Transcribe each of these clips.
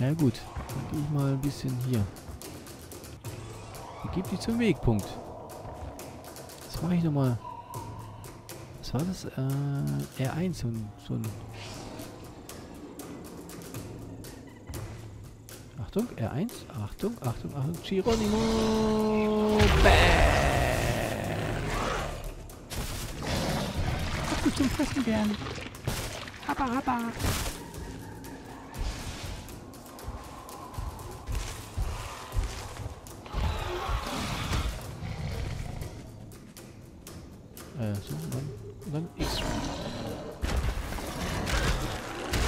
Na gut, dann gehe ich mal ein bisschen hier. Begib dich zum Wegpunkt. Das mache ich nochmal. Was war das? Äh, R1, so ein, so ein... Achtung, R1. Achtung, Achtung, Achtung. Geronimo! Bam! Was du zum Fressen werden? Habba, habba.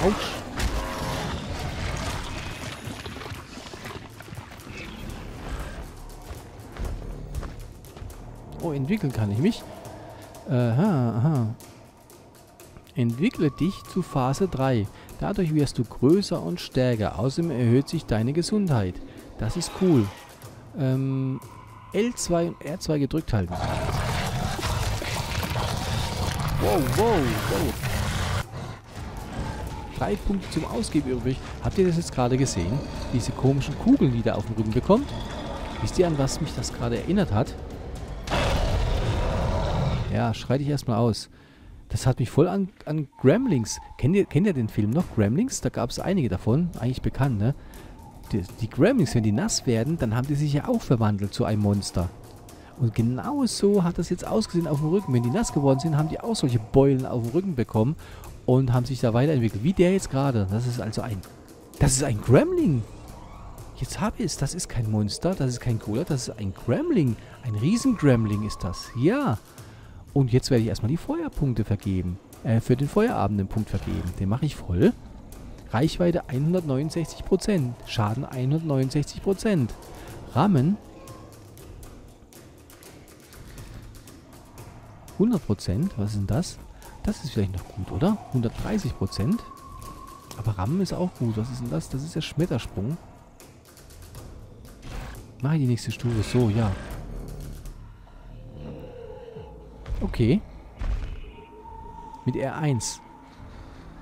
Autsch! Oh, entwickeln kann ich mich. Aha, aha. Entwickle dich zu Phase 3. Dadurch wirst du größer und stärker. Außerdem erhöht sich deine Gesundheit. Das ist cool. Ähm, L2 und R2 gedrückt halten. Wow, wow, wow. Drei Punkte zum Ausgeben übrig. Habt ihr das jetzt gerade gesehen? Diese komischen Kugeln, die da auf dem Rücken bekommt. Wisst ihr, an was mich das gerade erinnert hat? Ja, schrei dich erstmal aus. Das hat mich voll an, an Gremlings. Kennt ihr, kennt ihr den Film noch? Gremlings? Da gab es einige davon. Eigentlich bekannt, ne? Die, die Gremlings, wenn die nass werden, dann haben die sich ja auch verwandelt zu einem Monster. Und genau so hat das jetzt ausgesehen auf dem Rücken. Wenn die nass geworden sind, haben die auch solche Beulen auf dem Rücken bekommen und haben sich da weiterentwickelt. Wie der jetzt gerade. Das ist also ein... Das ist ein Gremling. Jetzt habe ich es. Das ist kein Monster, das ist kein Cola, das ist ein Gremling. Ein Riesen-Gremling ist das. Ja. Und jetzt werde ich erstmal die Feuerpunkte vergeben. Äh, für den Feuerabend den Punkt vergeben. Den mache ich voll. Reichweite 169%. Schaden 169%. Rammen 100%. Was ist denn das? Das ist vielleicht noch gut, oder? 130%. Aber Rammen ist auch gut. Was ist denn das? Das ist der Schmettersprung. Mache ich die nächste Stufe. So, ja. Okay. Mit R1.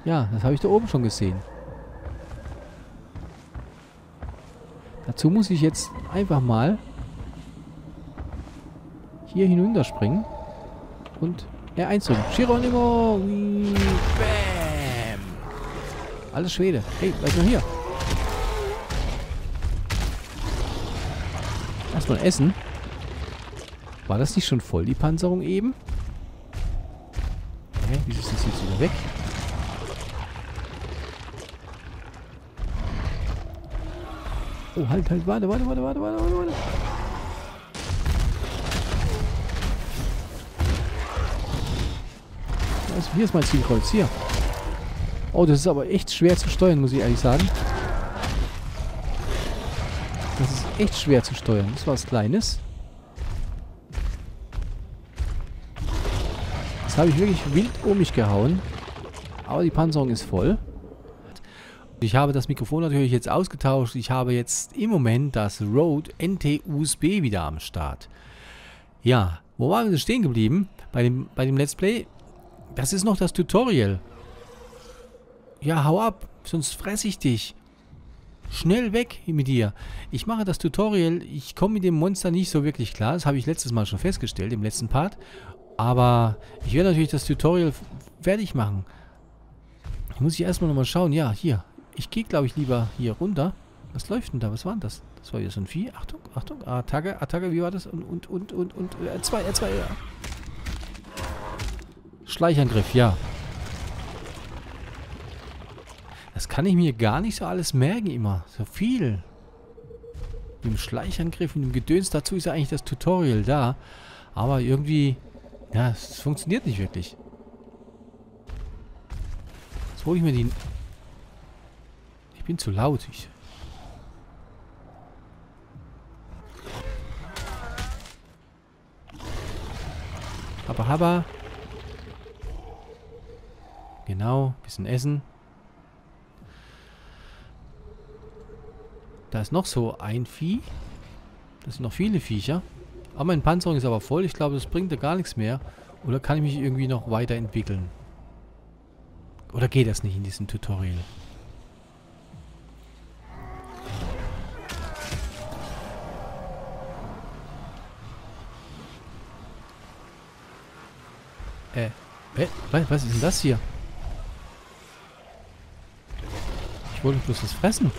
Ja, das habe ich da oben schon gesehen. Dazu muss ich jetzt einfach mal hier hinunterspringen und R1 drücken. Geronimo! Bam! Alles Schwede. Hey, bleib nur hier. Erstmal essen. War das nicht schon voll, die Panzerung eben? Hä, wieso ist das jetzt wieder weg? Oh, halt, halt, warte, warte, warte, warte, warte, warte. Also hier ist mein Zielkreuz, hier. Oh, das ist aber echt schwer zu steuern, muss ich ehrlich sagen. Das ist echt schwer zu steuern. Das war was Kleines. Das habe ich wirklich wild um mich gehauen. Aber die Panzerung ist voll. Ich habe das Mikrofon natürlich jetzt ausgetauscht. Ich habe jetzt im Moment das Rode NT USB wieder am Start. Ja, wo waren wir stehen geblieben? Bei dem, bei dem Let's Play? Das ist noch das Tutorial. Ja, hau ab, sonst fresse ich dich. Schnell weg mit dir. Ich mache das Tutorial. Ich komme mit dem Monster nicht so wirklich klar. Das habe ich letztes Mal schon festgestellt, im letzten Part. Aber ich werde natürlich das Tutorial fertig machen. Ich muss ich erstmal nochmal schauen. Ja, hier. Ich gehe, glaube ich, lieber hier runter. Was läuft denn da? Was war denn das? Das war hier so ein Vieh. Achtung, Achtung. Attacke, Attacke, wie war das? Und, und, und, und, und. R2, R2, ja. Schleichangriff, ja. Das kann ich mir gar nicht so alles merken immer. So viel. Mit dem Schleichangriff und dem Gedöns. Dazu ist ja eigentlich das Tutorial da. Aber irgendwie... Ja, es funktioniert nicht wirklich. Jetzt hole ich mir die... Ich bin zu laut. Ich... Habba, habba. Genau, bisschen Essen. Da ist noch so ein Vieh. Das sind noch viele Viecher. Aber mein Panzerung ist aber voll. Ich glaube, das bringt ja gar nichts mehr. Oder kann ich mich irgendwie noch weiterentwickeln? Oder geht das nicht in diesem Tutorial? Äh, äh was ist denn das hier? Ich wollte bloß was fressen.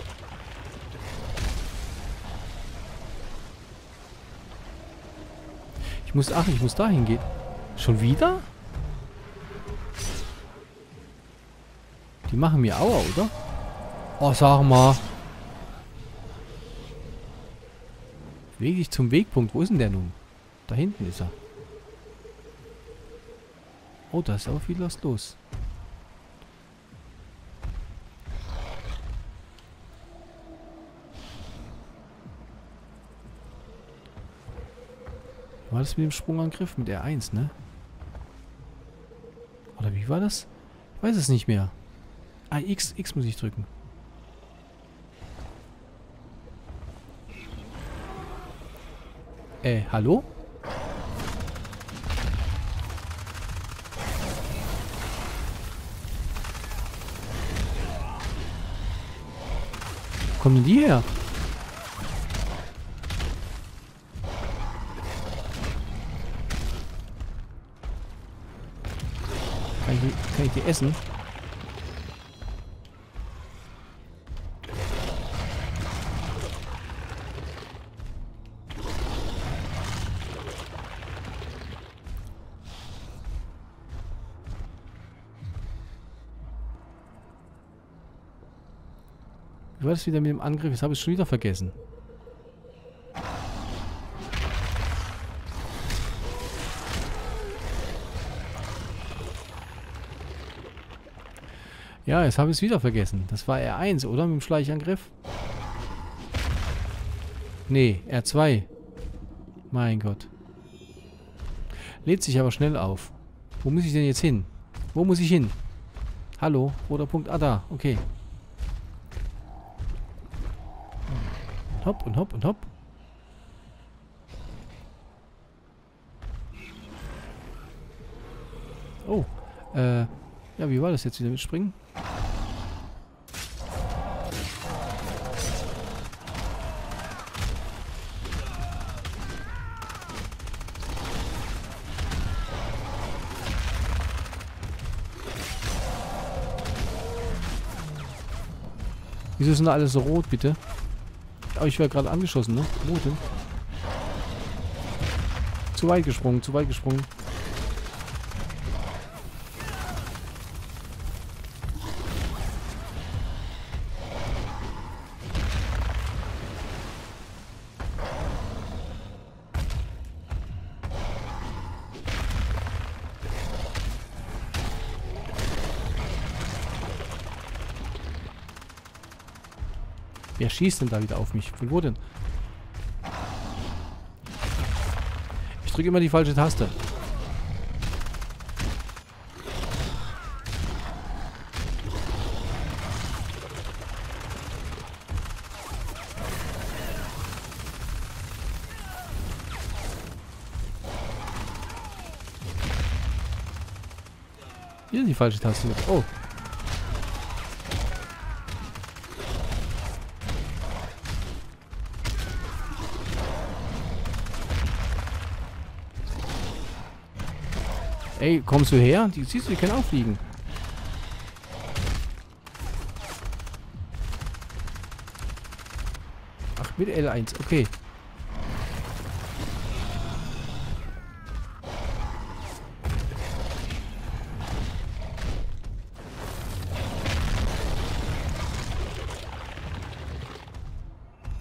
Ich muss, ach, ich muss da hingehen. Schon wieder? Die machen mir Aua, oder? Oh, sag mal. Weg dich zum Wegpunkt. Wo ist denn der nun? Da hinten ist er. Oh, da ist aber viel was los. War das mit dem Sprungangriff? Mit R1, ne? Oder wie war das? Ich weiß es nicht mehr. Ah, X, X muss ich drücken. Äh, hallo? Wo kommen denn die her? Die essen? Wie war das wieder mit dem Angriff? Jetzt habe ich es schon wieder vergessen. Ja, jetzt habe ich es wieder vergessen. Das war R1, oder? Mit dem Schleichangriff? Nee, R2. Mein Gott. Lädt sich aber schnell auf. Wo muss ich denn jetzt hin? Wo muss ich hin? Hallo? Roter Punkt. Ah, da. Okay. Hopp und hopp und hopp. Oh. Äh. Ja, wie war das jetzt wieder mit Springen? Wieso sind da alles so rot, bitte? Aber ich werde gerade angeschossen, ne? Wo denn? Zu weit gesprungen, zu weit gesprungen. Wer schießt denn da wieder auf mich? Von wo denn? Ich drücke immer die falsche Taste. Hier die falsche Taste. Oh. Ey, kommst du her? Die siehst du, die können auch fliegen. Ach, mit L1, okay.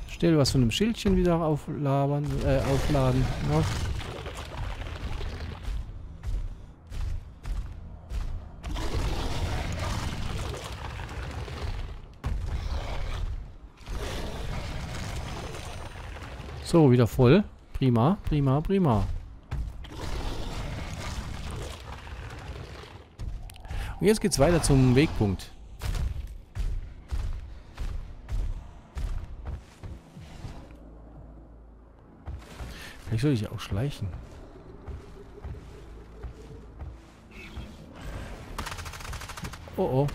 Stell was von einem Schildchen wieder aufladen, äh, aufladen. Ja. So, wieder voll. Prima, prima, prima. Und jetzt geht's weiter zum Wegpunkt. Vielleicht soll ich auch schleichen. Oh oh.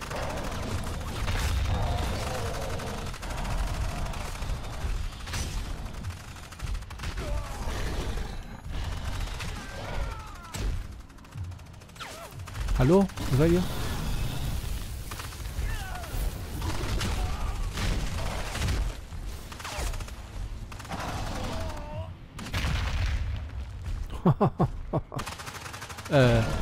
Hallo? Wo seid ihr? äh.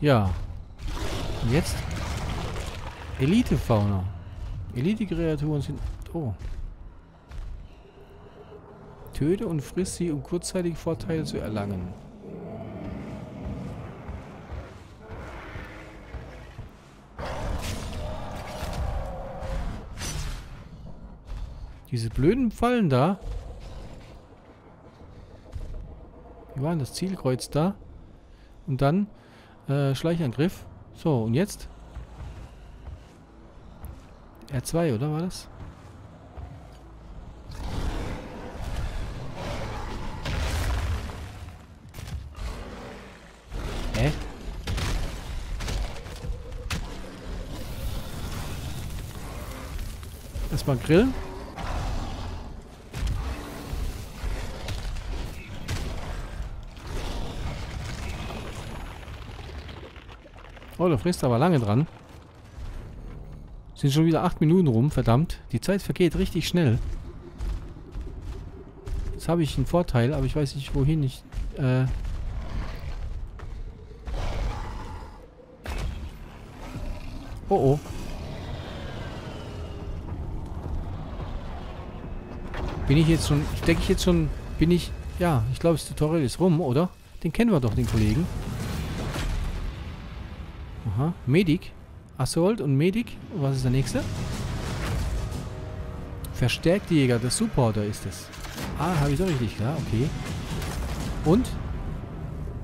Ja. Und jetzt? Elite-Fauna. Elite-Kreaturen sind... Oh. Töte und friss sie, um kurzzeitig Vorteile zu erlangen. Diese blöden Fallen da. Wie war denn das Zielkreuz da? Und dann äh, Schleichangriff. So, und jetzt? R2, oder war das? Hä? Erstmal grillen. Oh, da frisst aber lange dran. Sind schon wieder acht Minuten rum, verdammt. Die Zeit vergeht richtig schnell. Jetzt habe ich einen Vorteil, aber ich weiß nicht, wohin ich... Äh oh oh. Bin ich jetzt schon... Denke ich jetzt schon... Bin ich... Ja, ich glaube, das Tutorial ist rum, oder? Den kennen wir doch, den Kollegen. Aha. Medic. Assault und Medic. Und was ist der nächste? Verstärkte Jäger. Der Supporter ist es. Ah, habe ich so richtig, klar. Okay. Und?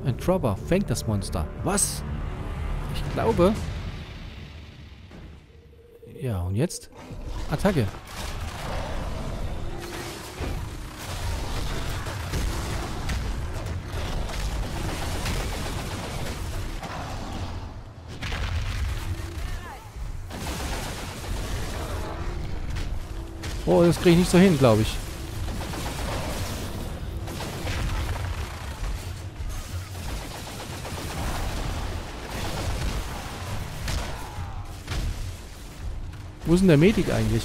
Ein Trapper. Fängt das Monster. Was? Ich glaube... Ja, und jetzt? Attacke. Oh, das kriege ich nicht so hin, glaube ich. Wo ist denn der Medik eigentlich?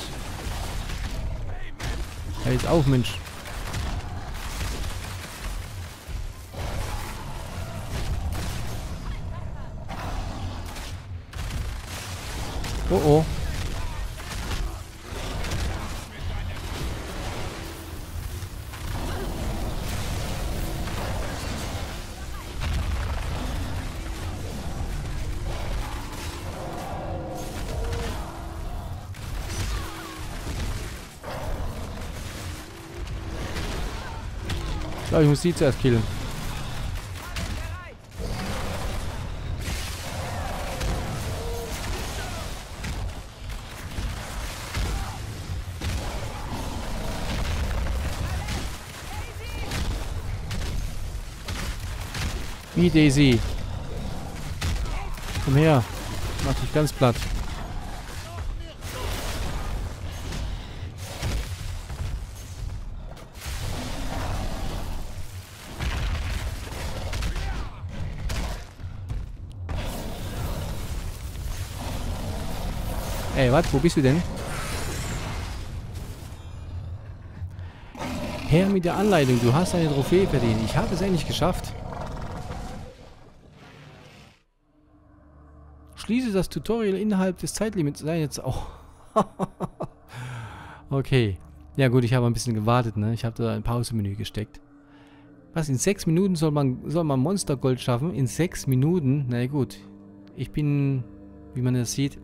Er ist auf, Mensch. Oh oh. Ich glaube, ich muss die zuerst killen. Wie Daisy. Komm her. Mach dich ganz platt. Ey, was? Wo bist du denn? Her mit der Anleitung. Du hast eine Trophäe verdient. Ich habe es endlich geschafft. Schließe das Tutorial innerhalb des Zeitlimits. Nein, jetzt auch. okay. Ja gut, ich habe ein bisschen gewartet, ne? Ich habe da ein Pausemenü gesteckt. Was, in sechs Minuten soll man, soll man Monstergold schaffen? In sechs Minuten? Na gut. Ich bin, wie man das sieht,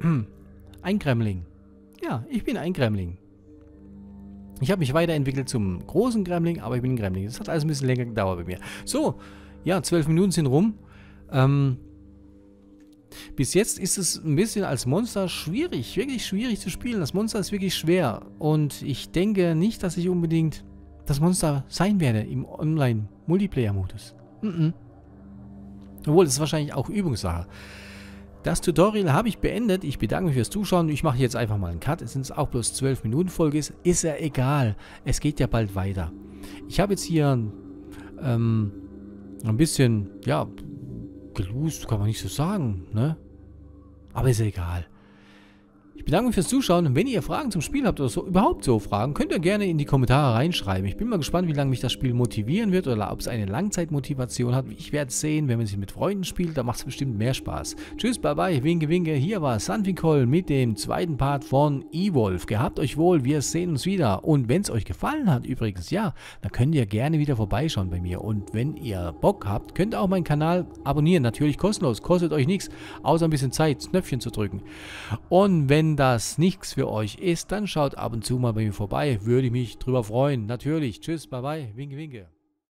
Ein Gremling. Ja, ich bin ein Gremling. Ich habe mich weiterentwickelt zum großen Gremling, aber ich bin ein Gremling. Das hat alles ein bisschen länger gedauert bei mir. So, ja, zwölf Minuten sind rum. Ähm, Bis jetzt ist es ein bisschen als Monster schwierig, wirklich schwierig zu spielen. Das Monster ist wirklich schwer. Und ich denke nicht, dass ich unbedingt das Monster sein werde im Online-Multiplayer-Modus. Mm -mm. Obwohl, das ist wahrscheinlich auch Übungssache. Das Tutorial habe ich beendet. Ich bedanke mich fürs Zuschauen. Ich mache jetzt einfach mal einen Cut. Es sind auch bloß 12 Minuten Folge. Ist, ja egal. Es geht ja bald weiter. Ich habe jetzt hier ähm, ein bisschen, ja, gelust, kann man nicht so sagen, ne? Aber ist ja egal. Ich bedanke mich fürs Zuschauen. Wenn ihr Fragen zum Spiel habt oder so, überhaupt so Fragen, könnt ihr gerne in die Kommentare reinschreiben. Ich bin mal gespannt, wie lange mich das Spiel motivieren wird oder ob es eine Langzeitmotivation hat. Ich werde es sehen, wenn man sich mit Freunden spielt, da macht es bestimmt mehr Spaß. Tschüss, bye bye, winke, winke. Hier war Sanfikol mit dem zweiten Part von Evolve. Gehabt euch wohl, wir sehen uns wieder. Und wenn es euch gefallen hat, übrigens, ja, dann könnt ihr gerne wieder vorbeischauen bei mir. Und wenn ihr Bock habt, könnt ihr auch meinen Kanal abonnieren. Natürlich kostenlos, kostet euch nichts, außer ein bisschen Zeit, Knöpfchen zu drücken. Und wenn das nichts für euch ist, dann schaut ab und zu mal bei mir vorbei. Würde ich mich drüber freuen. Natürlich. Tschüss, bye bye. Winke, winke.